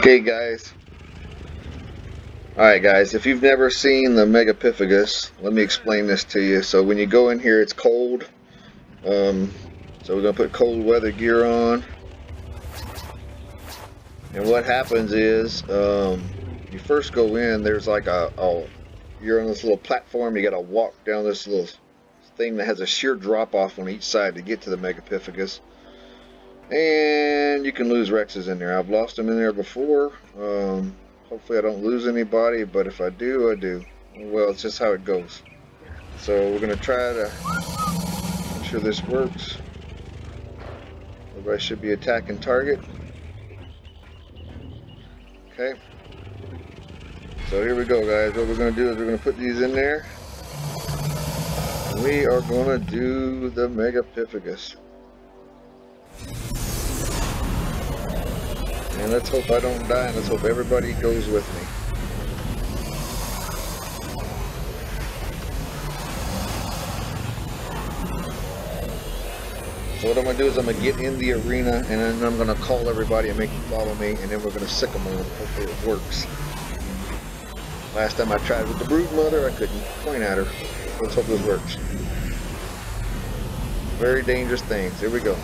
Okay guys. Alright guys, if you've never seen the Megapithecus, let me explain this to you. So when you go in here it's cold. Um, so we're going to put cold weather gear on. And what happens is, um, you first go in, there's like a, a you're on this little platform, you got to walk down this little thing that has a sheer drop off on each side to get to the Megapithecus. And you can lose Rexes in there. I've lost them in there before. Um, hopefully I don't lose anybody, but if I do, I do. Well, it's just how it goes. So we're going to try to make sure this works. Everybody should be attacking target. Okay. So here we go, guys. What we're going to do is we're going to put these in there. We are going to do the Megapithecus. And let's hope I don't die, and let's hope everybody goes with me. So what I'm going to do is I'm going to get in the arena, and then I'm going to call everybody and make them follow me, and then we're going to sic them on. Hopefully it works. Last time I tried with the Brood Mother, I couldn't point at her. Let's hope this works. Very dangerous things. Here we go.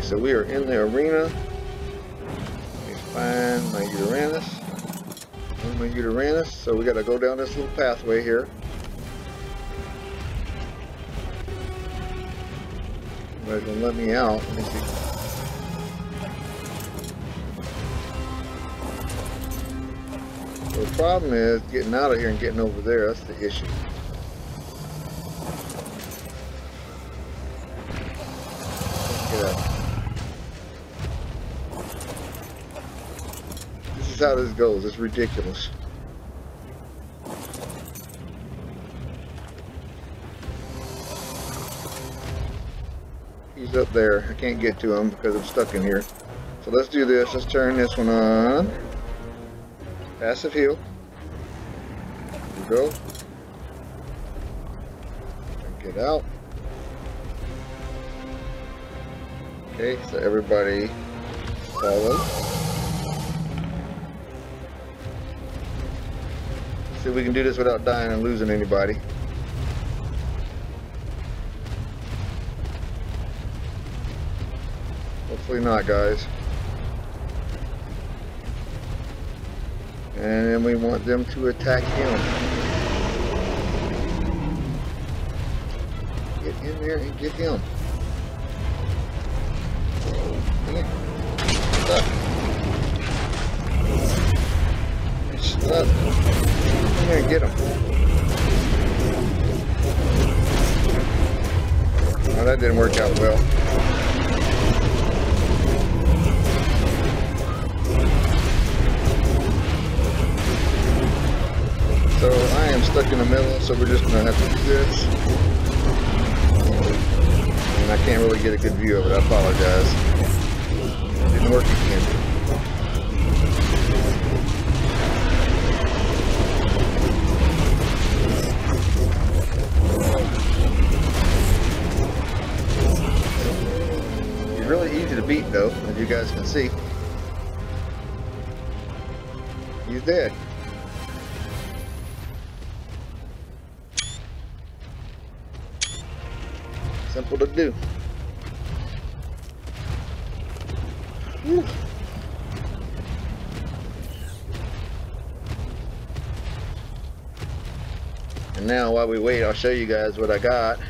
So we are in the arena. Let me find my Uranus. my Uranus. So we got to go down this little pathway here. Somebody's gonna let me out. Let me see. So the problem is getting out of here and getting over there. That's the issue. Get how this goes. It's ridiculous. He's up there. I can't get to him because I'm stuck in here. So let's do this. Let's turn this one on. Passive heal. There we go. Get out. Okay, so everybody follow. See if we can do this without dying and losing anybody. Hopefully not, guys. And then we want them to attack him. Get in there and get him. And get them. Well, that didn't work out well. So I am stuck in the middle, so we're just going to have to do this. And I can't really get a good view of it. I apologize. It didn't work again. Beat though, as you guys can see. He's dead. Simple to do. Whew. And now while we wait, I'll show you guys what I got.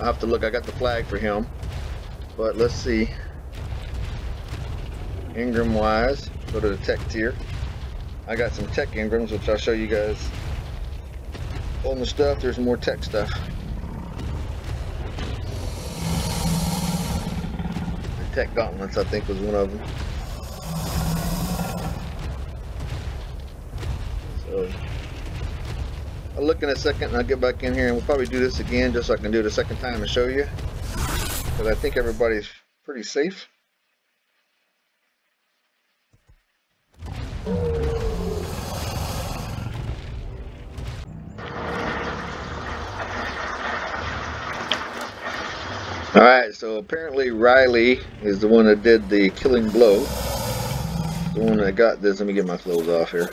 i have to look, I got the flag for him. But let's see. Engram wise, go to the tech tier. I got some tech Engrams, which I'll show you guys on the stuff. There's more tech stuff. The tech gauntlets, I think, was one of them. So, I'll look in a second and I'll get back in here and we'll probably do this again just so I can do it a second time and show you. Because I think everybody's pretty safe. Alright, so apparently Riley is the one that did the killing blow. The one that got this. Let me get my clothes off here.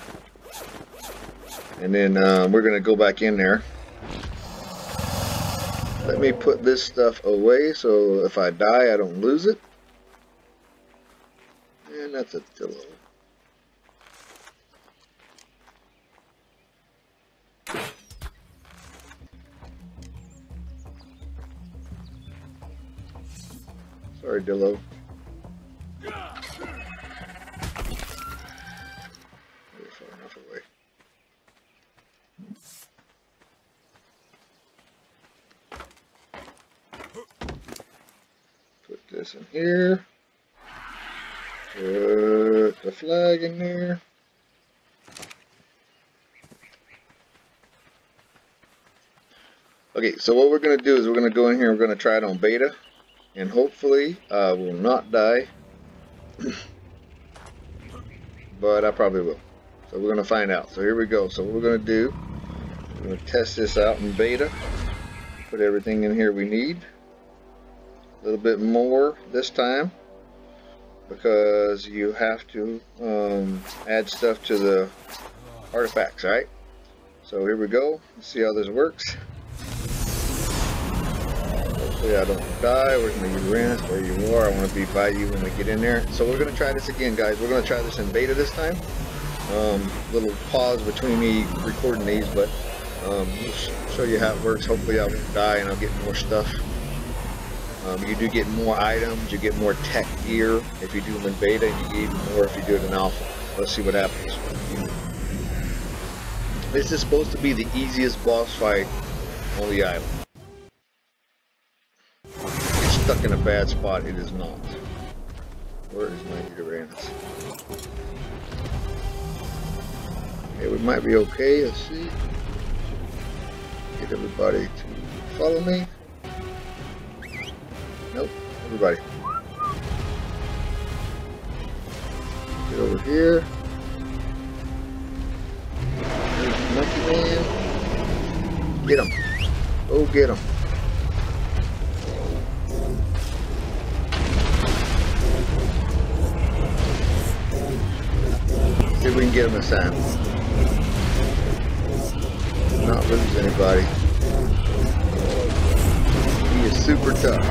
And then um, we're going to go back in there. Let me put this stuff away so if I die I don't lose it. And that's a pillow. Sorry, Dillo. Put this in here. Put the flag in there. Okay, so what we're going to do is we're going to go in here, we're going to try it on beta and hopefully I will not die. But I probably will. So we're gonna find out. So here we go. So what we're gonna do we're gonna test this out in beta. Put everything in here we need. A little bit more this time because you have to um, add stuff to the artifacts right? So here we go. Let's see how this works Hopefully I don't die. Where's my Uranus? where you are. I want to be by you when we get in there. So we're going to try this again, guys. We're going to try this in beta this time. Um, little pause between me recording these, but um, show you how it works. Hopefully I won't die and I'll get more stuff. Um, you do get more items. You get more tech gear if you do them in beta, and you get even more if you do it in alpha. Let's see what happens. This is supposed to be the easiest boss fight on the island stuck in a bad spot. It is not. Where is my Uranus? Okay, we might be okay. Let's see. Get everybody to follow me. Nope. Everybody. Get over here. There's Monkey Man. Get him. Go get him. If we can get him a time. Not lose anybody. He is super tough.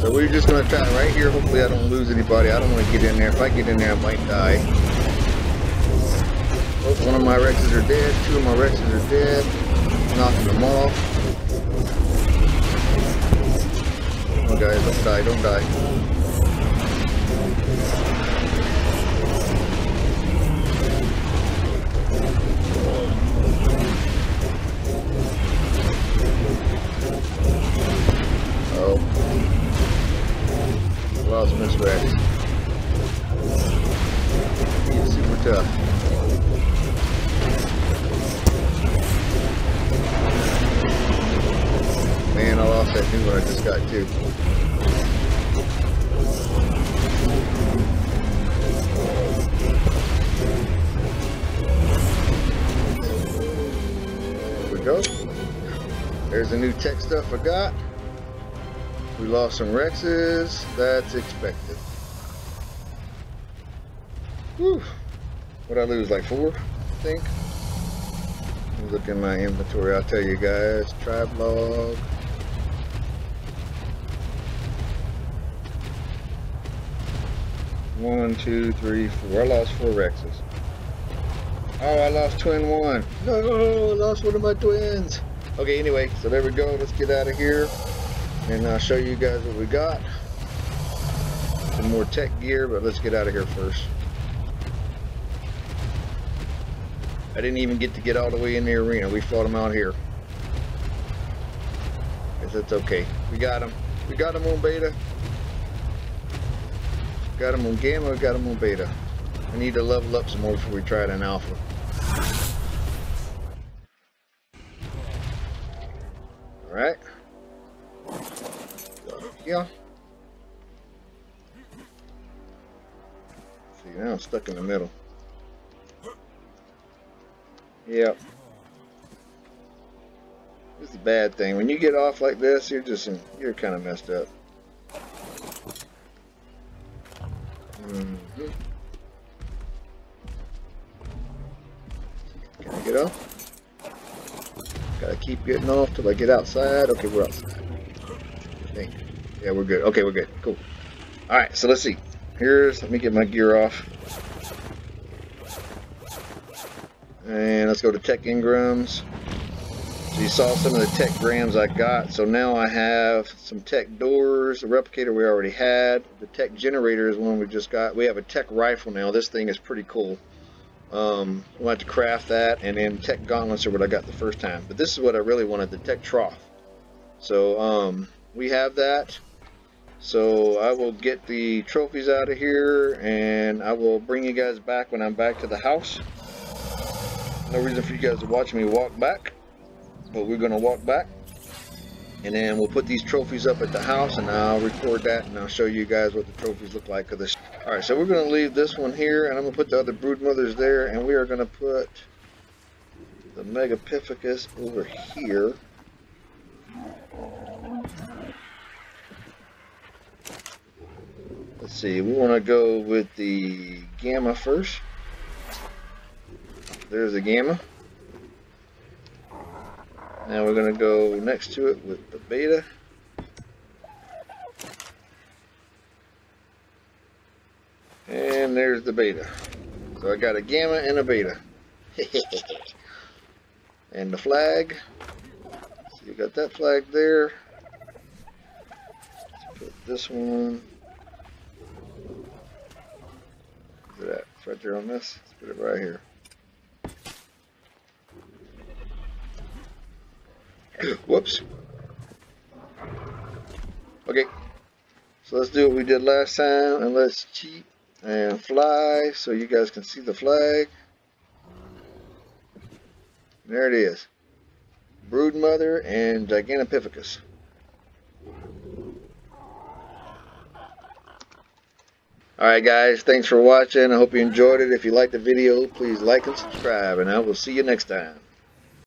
So we're just going to try right here. Hopefully I don't lose anybody. I don't want to get in there. If I get in there, I might die. Oh, one of my Rexes are dead. Two of my Rexes are dead. Knocking them off. On, guys. Don't die. Don't die. The new tech stuff I got. We lost some Rexes. That's expected. Whew. What I lose, like four, I think? Look in my inventory, I'll tell you guys. Tribe log. One, two, three, four. I lost four Rexes. Oh, I lost twin one. No, I lost one of my twins. Okay, anyway, so there we go. Let's get out of here and I'll show you guys what we got. Some more tech gear, but let's get out of here first. I didn't even get to get all the way in the arena. We fought them out here. Guess that's okay. We got them. We got them on beta. Got them on gamma, got them on beta. I need to level up some more before we try it in alpha. Alright here. See, now I'm stuck in the middle. Yep. It's a bad thing. When you get off like this, you're just you're kind of messed up. Mm -hmm. Can I get off? Gotta keep getting off till I get outside. Okay, we're outside. I. Yeah, we're good. Okay, we're good. Cool. Alright, so let's see. Here's, let me get my gear off. And let's go to tech Engrams. So you saw some of the tech grams I got. So now I have some tech doors, the replicator we already had. The tech generator is one we just got. We have a tech rifle now. This thing is pretty cool. Um, we'll to craft that. And then tech gauntlets are what I got the first time. But this is what I really wanted, the tech trough. So um, we have that. So I will get the trophies out of here and I will bring you guys back when I'm back to the house. No reason for you guys to watch me walk back, but we're going to walk back. And then we'll put these trophies up at the house and I'll record that and I'll show you guys what the trophies look like. Of this. Alright, so we're going to leave this one here and I'm going to put the other brood mothers there and we are going to put the Megapithecus over here. Let's see, we want to go with the gamma first. There's the gamma. Now we're going to go next to it with the beta. And there's the beta. So I got a gamma and a beta. and the flag. So you got that flag there. Let's put this one that? It's right there on this. Let's put it right here. Whoops. Okay. So let's do what we did last time and let's cheat and fly so you guys can see the flag. There it is. Brood Mother and Gigantopithecus. Alright guys, thanks for watching. I hope you enjoyed it. If you liked the video, please like and subscribe, and I will see you next time.